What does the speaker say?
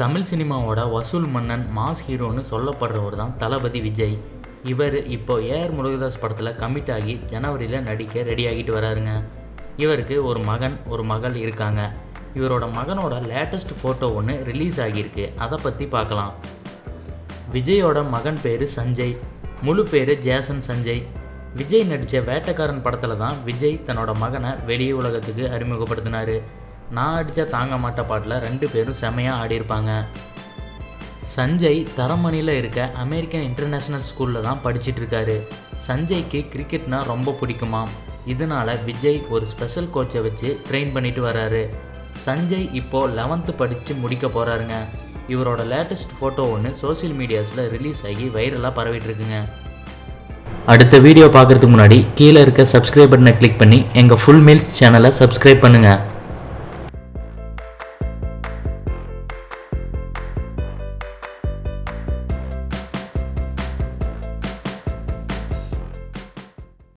தமிழ் சினிமாவோட வசூல் மன்னன் மாஸ் ஹீரோன்னு சொல்லப்படுறவர் தான் தளபதி விஜய். இவர் இப்போ ஏஆர் முருகதாஸ் படத்தில் கமிட் ஆகி ஜனவரியில் நடிக்க ரெடி ஆகிட்டு வராருங்க. இவருக்கு ஒரு மகன் ஒரு மகள் இருக்காங்க. இவரோட மகனோட லேட்டஸ்ட் ஃபோட்டோ ஒன்று ரிலீஸ் ஆகியிருக்கு. அதை பற்றி பார்க்கலாம் விஜயோட மகன் பேர் சஞ்சய். முழு பேர் ஜேசன் சஞ்சய். விஜய் நடித்த வேட்டக்காரன் படத்தில் தான் விஜய் தன்னோட மகனை வெளி உலகத்துக்கு அறிமுகப்படுத்தினார். நான் அடித்த தாங்க மாட்ட பாட்டில் ரெண்டு பேரும் செமையாக ஆடியிருப்பாங்க. சஞ்சய் தரமணியில் இருக்க அமெரிக்கன் இன்டர்நேஷ்னல் ஸ்கூலில் தான் படிச்சிட்டு இருக்காரு. சஞ்சய்க்கு கிரிக்கெட்னா ரொம்ப பிடிக்குமா? இதனால விஜய் ஒரு ஸ்பெஷல் கோச்சை வச்சு ட்ரெயின் பண்ணிட்டு வராரு. சஞ்சய் இப்போது லெவன்த்து படித்து முடிக்க போகிறாருங்க இவரோட லேட்டஸ்ட் ஃபோட்டோ ஒன்று சோஷியல் மீடியாஸில் ரிலீஸ் ஆகி வைரலாக பரவிட்டுருக்குங்க அடுத்த வீடியோ பார்க்குறதுக்கு முன்னாடி கீழே இருக்க சப்ஸ்கிரைப் பட்டனை கிளிக் பண்ணி எங்கள் ஃபுல் மீல்ஸ் சேனலை சப்ஸ்கிரைப் பண்ணுங்கள்